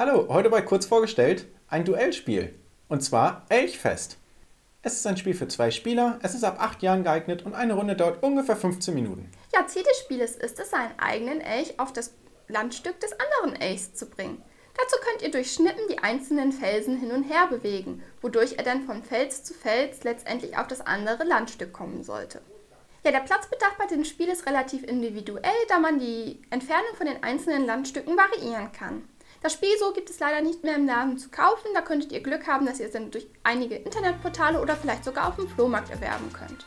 Hallo, heute bei Kurz vorgestellt ein Duellspiel. Und zwar Elchfest. Es ist ein Spiel für zwei Spieler, es ist ab 8 Jahren geeignet und eine Runde dauert ungefähr 15 Minuten. Ja, Ziel des Spieles ist es, seinen eigenen Elch auf das Landstück des anderen Elchs zu bringen. Dazu könnt ihr durch Schnippen die einzelnen Felsen hin und her bewegen, wodurch er dann von Fels zu Fels letztendlich auf das andere Landstück kommen sollte. Ja, der Platzbedarf bei dem Spiel ist relativ individuell, da man die Entfernung von den einzelnen Landstücken variieren kann. Das Spiel so gibt es leider nicht mehr im Laden zu kaufen, da könntet ihr Glück haben, dass ihr es dann durch einige Internetportale oder vielleicht sogar auf dem Flohmarkt erwerben könnt.